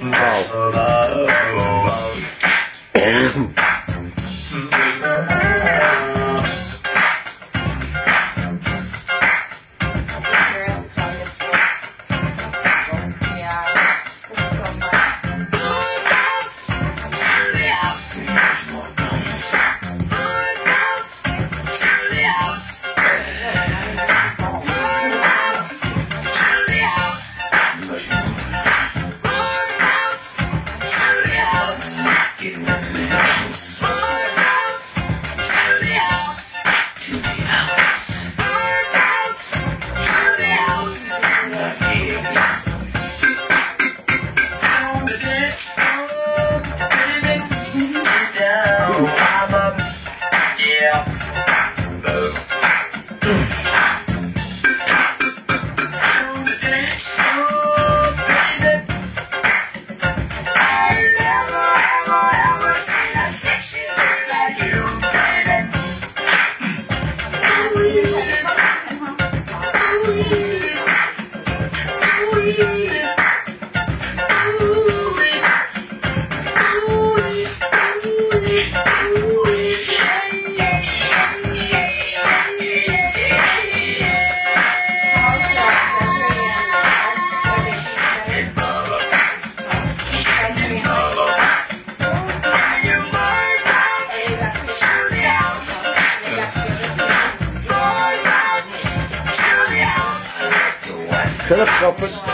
Wow. Philip Copeland.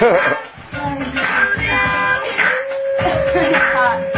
Vad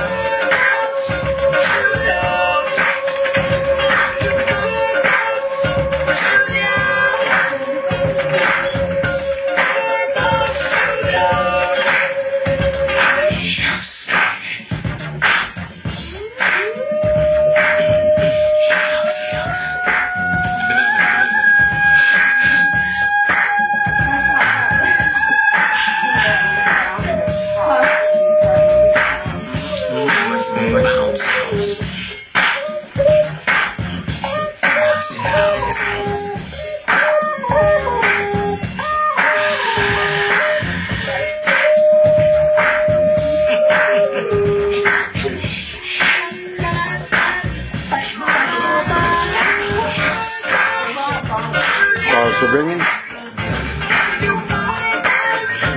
ska bringen?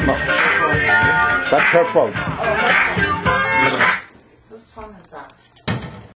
No. That's her fault.